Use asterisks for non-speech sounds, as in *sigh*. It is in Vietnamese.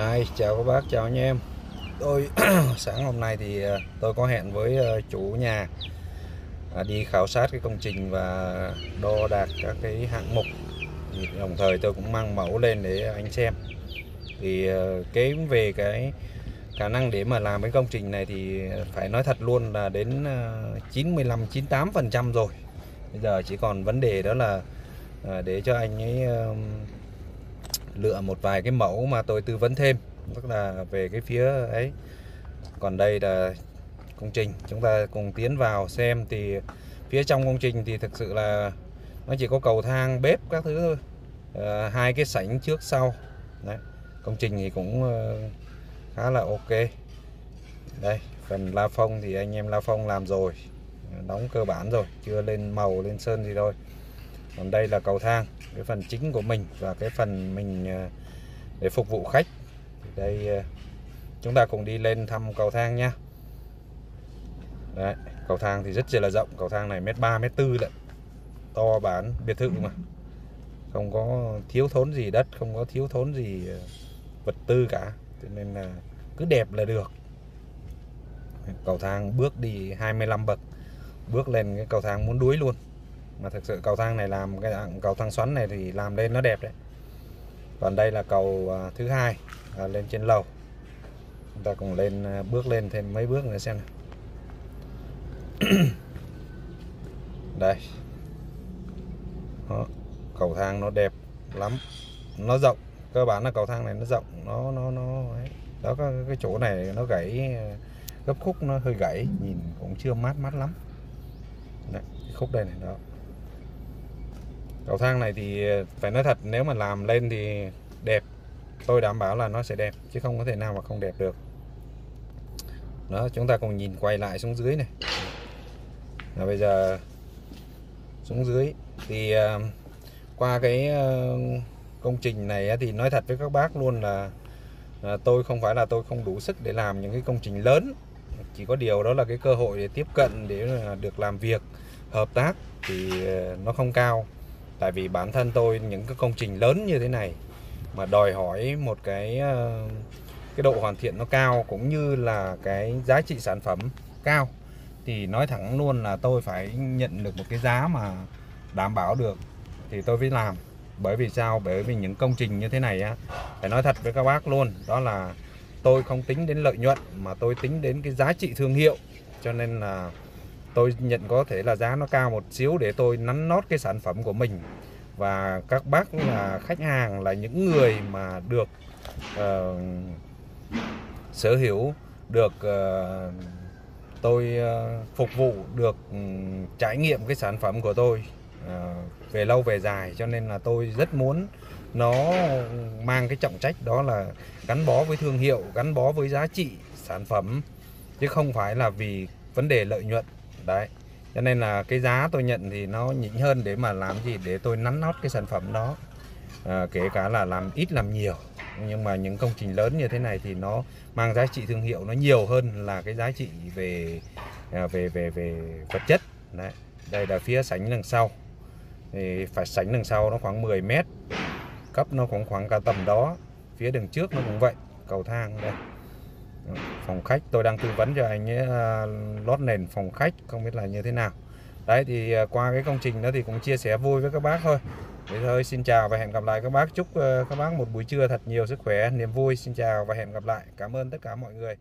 Hi, chào các bác, chào anh em. Tôi *clears throat* sáng hôm nay thì ờ, tôi có hẹn với ờ, chủ nhà à, đi khảo sát cái công trình và đo đạc các cái hạng mục. Thì Đồng thời tôi cũng mang mẫu lên để anh xem. Thì ờ, cái về cái khả năng để mà làm cái công trình này thì phải nói thật luôn là đến 95 98% rồi. Bây giờ chỉ còn vấn đề đó là để cho anh ấy lựa một vài cái mẫu mà tôi tư vấn thêm tức là về cái phía ấy. Còn đây là công trình chúng ta cùng tiến vào xem thì phía trong công trình thì thực sự là nó chỉ có cầu thang bếp các thứ thôi. À, hai cái sảnh trước sau. Đấy. công trình thì cũng ờ, khá là ok. Đây phần la phong thì anh em la phong làm rồi đóng cơ bản rồi chưa lên màu lên sơn gì thôi còn đây là cầu thang, cái phần chính của mình và cái phần mình ờ, để phục vụ khách. Thì đây ờ, chúng ta cùng đi lên thăm cầu thang nha đấy, cầu thang thì rất là rộng, cầu thang này mét ba, mét tư lận to bán biệt thự mà. Không có thiếu thốn gì đất, không có thiếu thốn gì ờ, vật tư cả. Cho nên là cứ đẹp là được. Cầu thang bước đi 25 bậc. Bước lên cái cầu thang muốn đuối luôn mà thực sự cầu thang này làm cái dạng cầu thang xoắn này thì làm lên nó đẹp đấy. Còn đây là cầu à, thứ hai à, lên trên lầu. Chúng ta cùng lên à, bước lên thêm mấy bước nữa xem nào. *clears throat* Đây. Đó, cầu thang nó đẹp lắm. Nó rộng cơ bản là cầu thang này nó rộng nó nó nó ấy. đó cái, cái chỗ này nó gãy à, gấp khúc nó hơi gãy nhìn cũng chưa mát mắt lắm. Đấy, cái khúc đây này đó cầu thang này thì ờ, phải nói thật, nếu mà làm lên thì đẹp. Tôi đảm bảo là nó sẽ đẹp, chứ không có thể nào mà không đẹp được. Đó, chúng ta cùng nhìn quay lại xuống dưới này. Và bây giờ, xuống dưới thì ờ, qua cái ờ, công trình này thì nói thật với các bác luôn là tôi không phải là tôi không đủ sức để làm những cái công trình lớn. Chỉ có điều đó là cái cơ hội để tiếp cận, để được làm việc, hợp tác thì nó không cao tại vì bản thân tôi, những cái công trình lớn như thế này mà đòi hỏi một cái ờ, cái độ hoàn thiện nó cao cũng như là cái giá trị sản phẩm cao, thì nói thẳng luôn là tôi phải nhận được một cái giá mà đảm bảo được thì tôi mới làm. Bởi vì sao? Bởi vì những công trình như thế này á, phải nói thật với các bác luôn, đó là tôi không tính đến lợi nhuận mà tôi tính đến cái giá trị thương hiệu. Cho nên là tôi nhận có thể là giá nó cao một xíu để tôi nắn nót cái sản phẩm của mình. Và các bác là khách hàng là những người mà được uh, sở hữu được uh, tôi uh, phục vụ được um, trải nghiệm cái sản phẩm của tôi uh, về lâu về dài. Cho nên là tôi rất muốn nó mang cái trọng trách đó là gắn bó với thương hiệu gắn bó với giá trị sản phẩm chứ không phải là vì vấn đề lợi nhuận đấy cho nên là cái giá tôi nhận thì nó nhỉnh hơn để mà làm gì? Để tôi nắn nót cái sản phẩm đó. À, kể cả là làm ít làm nhiều. Nhưng mà những công trình lớn như thế này thì nó mang giá trị thương hiệu nó nhiều hơn là cái giá trị về về về về về vật chất. Đấy đây là phía sảnh đằng sau. Thì phải sảnh đằng sau nó khoảng 10 mét. Cấp nó cũng khoảng cả tầm đó. Phía đằng trước nó cũng vậy. Cầu thang đây phòng khách, tôi đang tư vấn cho anh ấy à, lót nền phòng khách, không biết là như thế nào. Đấy, thì à, qua cái công trình đó thì cũng chia sẻ vui với các bác thôi. Thế thôi, xin chào và hẹn gặp lại các bác. Chúc à, các bác một buổi trưa thật nhiều sức khỏe, niềm vui. Xin chào và hẹn gặp lại. Cảm ơn tất cả mọi người.